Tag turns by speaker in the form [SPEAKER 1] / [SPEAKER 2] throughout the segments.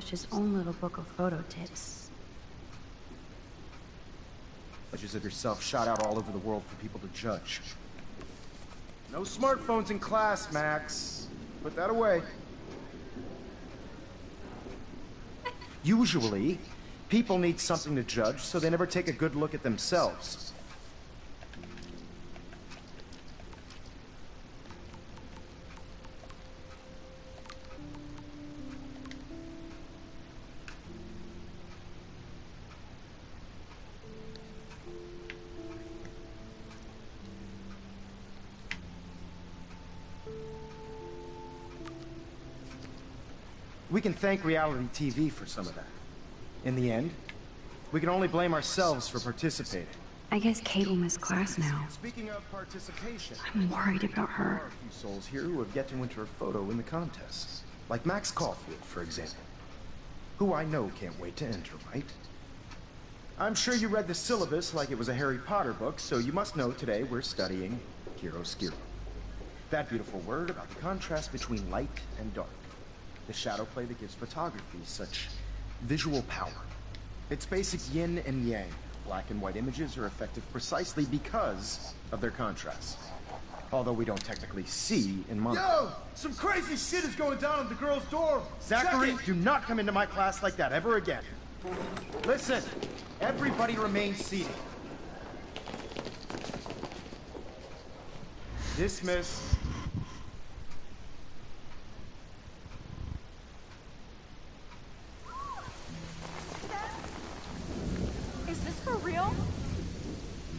[SPEAKER 1] his own little book of photo tips.
[SPEAKER 2] Images of yourself shot out all over the world for people to judge. No smartphones in class, Max. Put that away. Usually, people need something to judge, so they never take a good look at themselves. We can thank reality TV for some of that. In the end, we can only blame ourselves for participating.
[SPEAKER 1] I guess Kate will miss class now.
[SPEAKER 2] Speaking of participation,
[SPEAKER 1] I'm worried about
[SPEAKER 2] there
[SPEAKER 1] her.
[SPEAKER 2] are a few souls here who have yet to enter a photo in the contest. Like Max Caulfield, for example. Who I know can't wait to enter, right? I'm sure you read the syllabus like it was a Harry Potter book, so you must know today we're studying chiaroscuro. That beautiful word about the contrast between light and dark. The shadow play that gives photography such visual power. It's basic yin and yang. Black and white images are effective precisely because of their contrast. Although we don't technically see in mono.
[SPEAKER 3] Yo! Some crazy shit is going down at the girls' dorm!
[SPEAKER 2] Zachary, do not come into my class like that ever again. Listen, everybody remain seated. Dismiss.
[SPEAKER 4] Is this for real?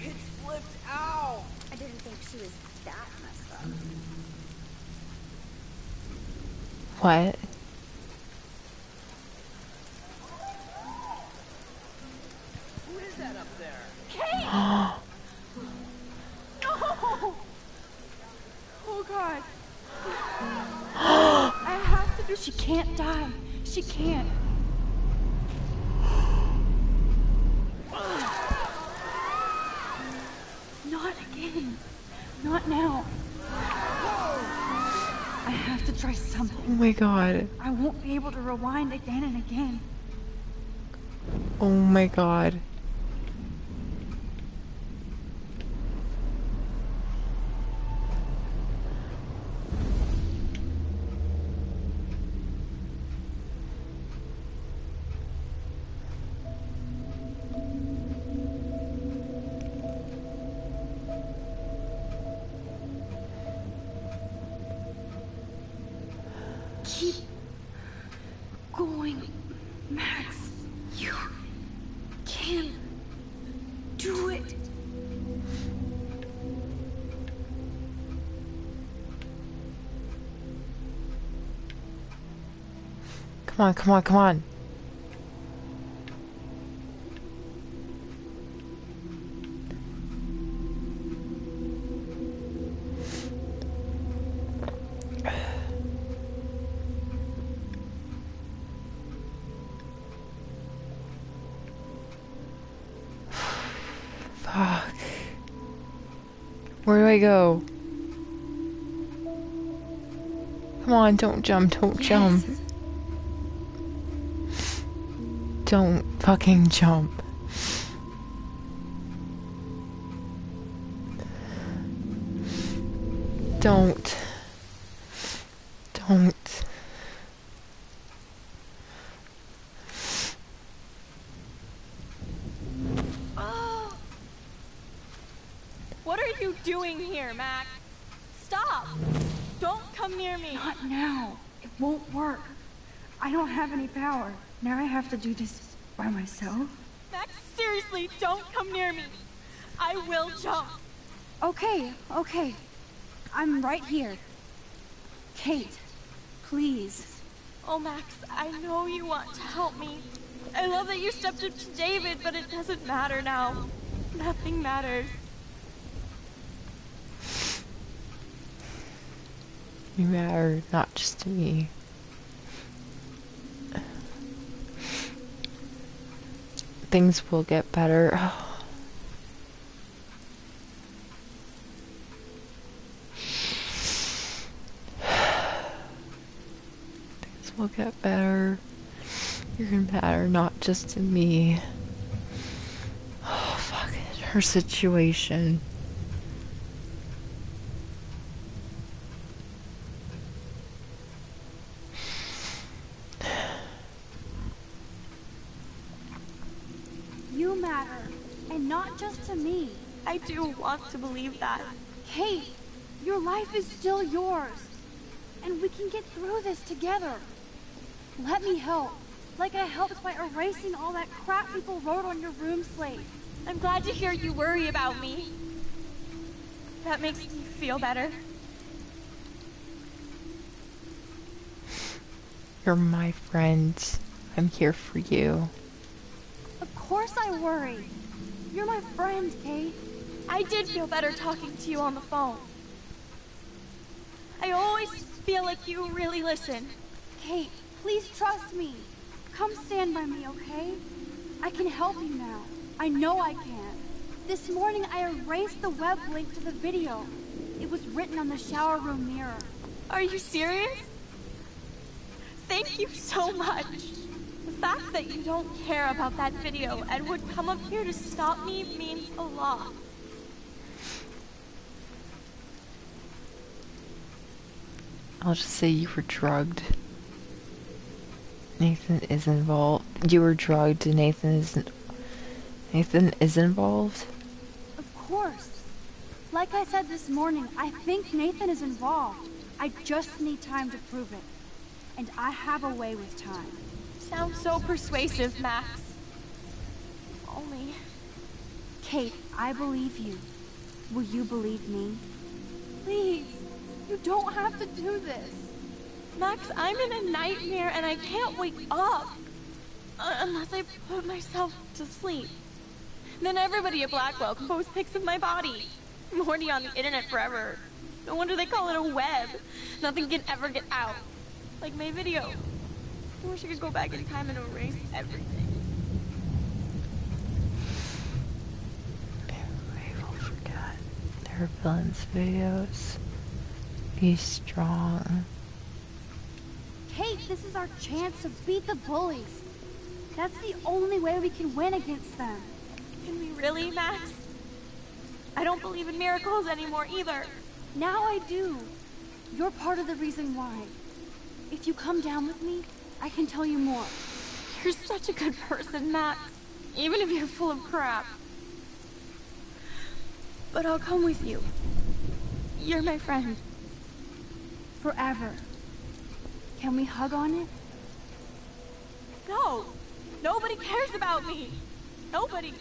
[SPEAKER 3] It's flipped out!
[SPEAKER 4] I didn't think she was that messed up.
[SPEAKER 5] What?
[SPEAKER 3] Who is that up there?
[SPEAKER 4] Kate! no! Oh god. I have to do. She can't die. She can't. Not again. Not now. I have to try something.
[SPEAKER 5] Oh my god.
[SPEAKER 4] I won't be able to rewind again and again.
[SPEAKER 5] Oh my god.
[SPEAKER 4] Keep going, Max. You can do it.
[SPEAKER 5] Come on, come on, come on. I go? Come on, don't jump, don't jump. Don't fucking jump. Don't.
[SPEAKER 4] Oh. What are you doing here, Max? Stop! Don't come near me.
[SPEAKER 1] Not now. It won't work. I don't have any power. Now I have to do this by myself.
[SPEAKER 4] Max, seriously, don't come near me. I will jump.
[SPEAKER 1] Okay, okay. I'm right here. Kate, please.
[SPEAKER 4] Oh, Max, I know you want to help me. I love that you stepped up to David, but it doesn't matter now. Nothing matters.
[SPEAKER 5] You matter not just to me. Things will get better. Things will get better. You're gonna matter not just to me. Oh, fuck. Her situation.
[SPEAKER 1] You matter, and not just to me.
[SPEAKER 4] I do want to believe that.
[SPEAKER 1] Kate, your life is still yours. And we can get through this together. Let me help. Like I helped by erasing all that crap people wrote on your room slate.
[SPEAKER 4] I'm glad to hear you worry about me. That makes me feel better.
[SPEAKER 5] You're my friend. I'm here for you.
[SPEAKER 1] Of course I worry. You're my friend, Kate.
[SPEAKER 4] I did feel better talking to you on the phone. I always feel like you really listen.
[SPEAKER 1] Kate, please trust me. Come stand by me, okay? I can help you now. I know I can. This morning I erased the web link to the video. It was written on the shower room mirror.
[SPEAKER 4] Are you serious? Thank you so much. The fact that you don't care about that video and would come up here to stop me means a lot.
[SPEAKER 5] I'll just say you were drugged. Nathan is involved. You were drugged and Nathan isn't. Nathan is involved?
[SPEAKER 1] Of course. Like I said this morning, I think Nathan is involved. I just need time to prove it. And I have a way with time.
[SPEAKER 4] Sounds so persuasive, Max. Only.
[SPEAKER 1] Kate, I believe you. Will you believe me? Please, you don't have to do this.
[SPEAKER 4] Max, I'm in a nightmare and I can't wake up. Uh, unless I put myself to sleep. Then everybody at Blackwell can post pics of my body. I'm already on the internet forever. No wonder they call it a web. Nothing can ever get out. Like my video. I wish I could go back in time and erase everything.
[SPEAKER 5] We will forget. There villains videos. Be strong.
[SPEAKER 1] Kate, this is our chance to beat the bullies. That's the only way we can win against them.
[SPEAKER 4] Can we really, Max? I don't believe in miracles anymore either.
[SPEAKER 1] Now I do. You're part of the reason why. If you come down with me, I can tell you more.
[SPEAKER 4] You're such a good person, Max. Even if you're full of crap. But I'll come with you. You're my friend.
[SPEAKER 1] Forever. Can we hug on it?
[SPEAKER 4] No! Nobody cares about me! Nobody!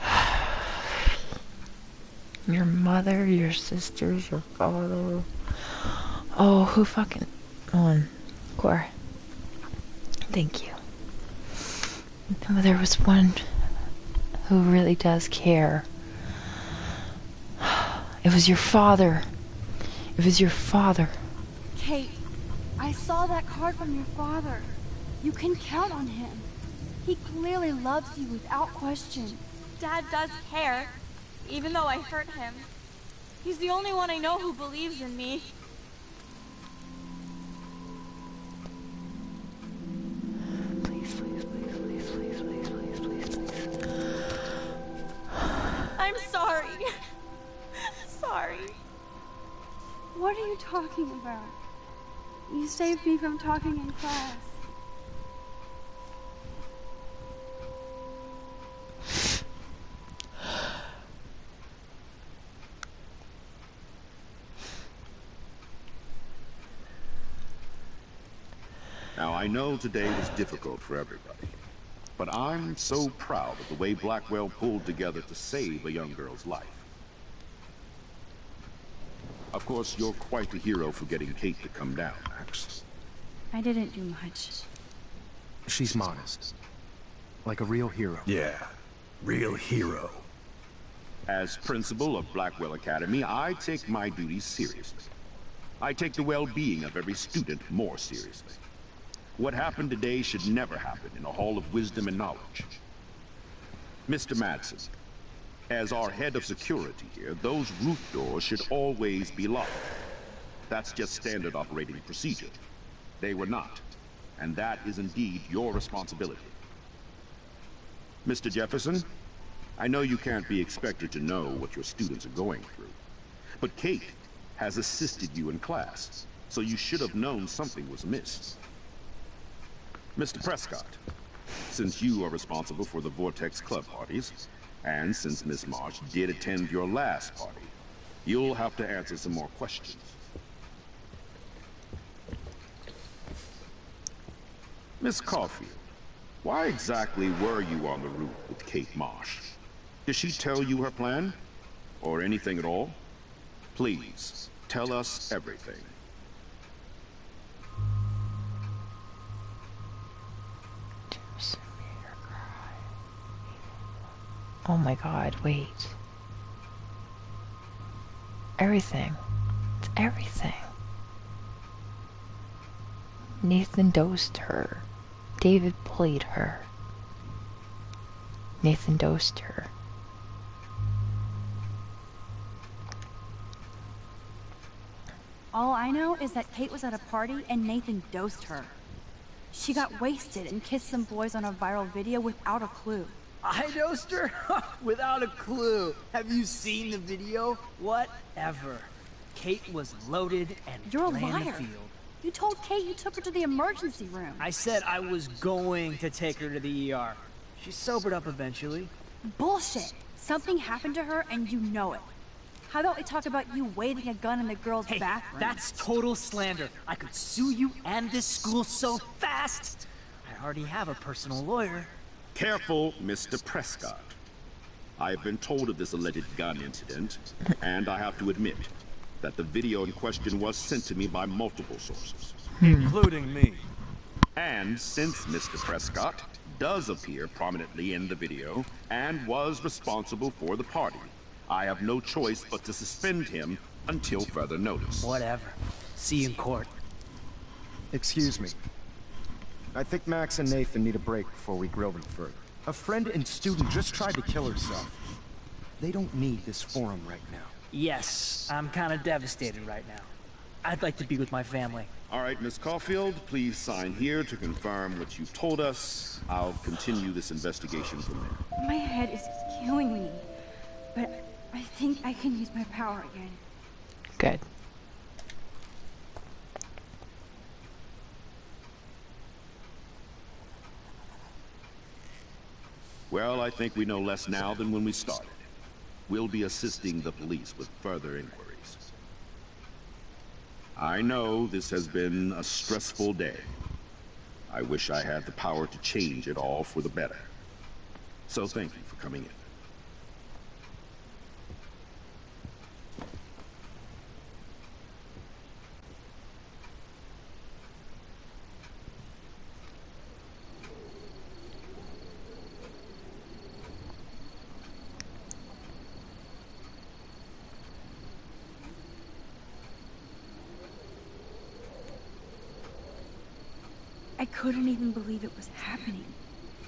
[SPEAKER 5] Your mother, your sisters, your father. Oh, who fucking. On. Core. Thank you. No, there was one who really does care. It was your father. It was your father.
[SPEAKER 1] Kate, I saw that card from your father. You can count on him. He clearly loves you without question.
[SPEAKER 4] Dad does care, even though I hurt him. He's the only one I know who believes in me.
[SPEAKER 1] What are you talking about? You saved me from talking in class.
[SPEAKER 6] Now, I know today was difficult for everybody, but I'm so proud of the way Blackwell pulled together to save a young girl's life. Of course, you're quite the hero for getting Kate to come down, Max.
[SPEAKER 1] I didn't do much.
[SPEAKER 2] She's modest. Like a real hero.
[SPEAKER 3] Yeah, real hero.
[SPEAKER 6] As principal of Blackwell Academy, I take my duties seriously. I take the well-being of every student more seriously. What happened today should never happen in a hall of wisdom and knowledge. Mr. Madsen, as our head of security here, those roof doors should always be locked. That's just standard operating procedure. They were not. and that is indeed your responsibility. Mr. Jefferson, I know you can't be expected to know what your students are going through, but Kate has assisted you in class, so you should have known something was amiss. Mr. Prescott, since you are responsible for the Vortex Club parties, and since Miss Marsh did attend your last party, you'll have to answer some more questions. Miss Caulfield, why exactly were you on the route with Kate Marsh? Did she tell you her plan? Or anything at all? Please, tell us everything.
[SPEAKER 5] Oh my god, wait. Everything. It's everything. Nathan dosed her. David played her. Nathan dosed her.
[SPEAKER 1] All I know is that Kate was at a party and Nathan dosed her. She got wasted and kissed some boys on a viral video without a clue.
[SPEAKER 7] I dosed her? Without a clue. Have you seen the video? Whatever. Kate was loaded and
[SPEAKER 1] You're a liar.
[SPEAKER 7] the field.
[SPEAKER 1] You told Kate you took her to the emergency room.
[SPEAKER 7] I said I was going to take her to the ER. She sobered up eventually.
[SPEAKER 1] Bullshit. Something happened to her and you know it. How about we talk about you waving a gun in the girls'
[SPEAKER 7] Hey,
[SPEAKER 1] bathroom?
[SPEAKER 7] that's total slander. I could sue you and this school so fast. I already have a personal lawyer.
[SPEAKER 6] Careful, Mr. Prescott. I've been told of this alleged gun incident, and I have to admit that the video in question was sent to me by multiple sources.
[SPEAKER 3] Including me.
[SPEAKER 6] And since Mr. Prescott does appear prominently in the video and was responsible for the party, I have no choice but to suspend him until further notice.
[SPEAKER 7] Whatever. See you in court.
[SPEAKER 2] Excuse me. I think Max and Nathan need a break before we grill them further. A friend and student just tried to kill herself. They don't need this forum right now.
[SPEAKER 7] Yes, I'm kind of devastated right now. I'd like to be with my family.
[SPEAKER 6] All right, Miss Caulfield, please sign here to confirm what you've told us. I'll continue this investigation from there.
[SPEAKER 1] My head is killing me. But I think I can use my power again.
[SPEAKER 5] Good.
[SPEAKER 6] Well, I think we know less now than when we started. We'll be assisting the police with further inquiries. I know this has been a stressful day. I wish I had the power to change it all for the better. So thank you for coming in.
[SPEAKER 1] I couldn't even believe it was happening.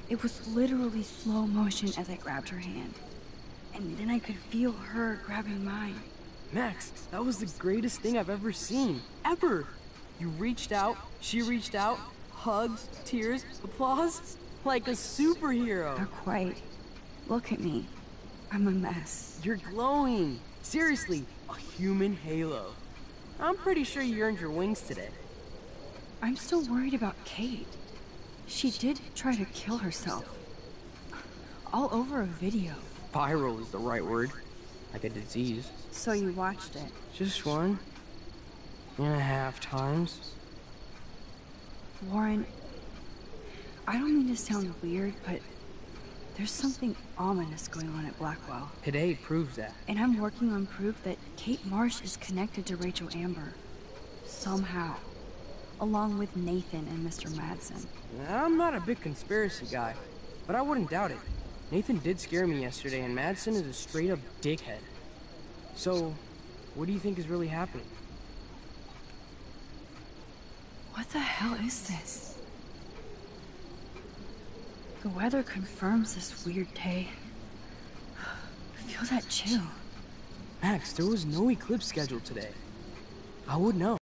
[SPEAKER 1] It was literally slow motion as I grabbed her hand. And then I could feel her grabbing mine.
[SPEAKER 8] Max, that was the greatest thing I've ever seen. Ever! You reached out, she reached out, hugs, tears, applause. Like a superhero.
[SPEAKER 1] Not quite. Look at me. I'm a mess.
[SPEAKER 8] You're glowing. Seriously, a human halo. I'm pretty sure you earned your wings today.
[SPEAKER 1] I'm still worried about Kate. She did try to kill herself. All over a video.
[SPEAKER 8] Viral is the right word. Like a disease.
[SPEAKER 1] So you watched it.
[SPEAKER 8] Just one. And a half times.
[SPEAKER 1] Warren, I don't mean to sound weird, but there's something ominous going on at Blackwell.
[SPEAKER 8] Today proves that.
[SPEAKER 1] And I'm working on proof that Kate Marsh is connected to Rachel Amber. Somehow. Along with Nathan and Mr. Madsen.
[SPEAKER 8] I'm not a big conspiracy guy, but I wouldn't doubt it. Nathan did scare me yesterday, and Madsen is a straight up dickhead. So, what do you think is really happening?
[SPEAKER 1] What the hell is this? The weather confirms this weird day. Feel that chill.
[SPEAKER 8] Max, there was no eclipse scheduled today. I would know.